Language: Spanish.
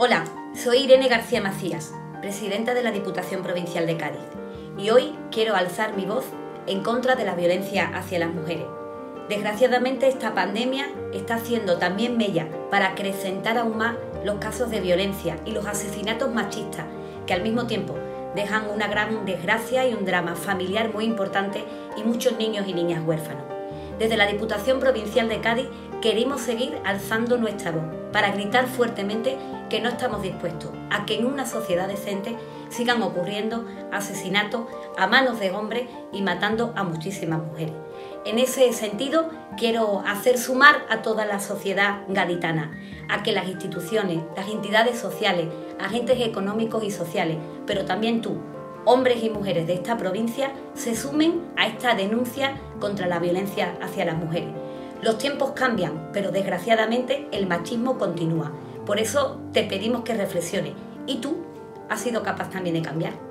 Hola, soy Irene García Macías, presidenta de la Diputación Provincial de Cádiz, y hoy quiero alzar mi voz en contra de la violencia hacia las mujeres. Desgraciadamente esta pandemia está haciendo también mella para acrecentar aún más los casos de violencia y los asesinatos machistas que al mismo tiempo dejan una gran desgracia y un drama familiar muy importante y muchos niños y niñas huérfanos. Desde la Diputación Provincial de Cádiz queremos seguir alzando nuestra voz para gritar fuertemente que no estamos dispuestos a que en una sociedad decente sigan ocurriendo asesinatos a manos de hombres y matando a muchísimas mujeres. En ese sentido, quiero hacer sumar a toda la sociedad gaditana, a que las instituciones, las entidades sociales, agentes económicos y sociales, pero también tú, hombres y mujeres de esta provincia, se sumen a esta denuncia contra la violencia hacia las mujeres. Los tiempos cambian, pero desgraciadamente el machismo continúa. Por eso te pedimos que reflexiones. ¿Y tú has sido capaz también de cambiar?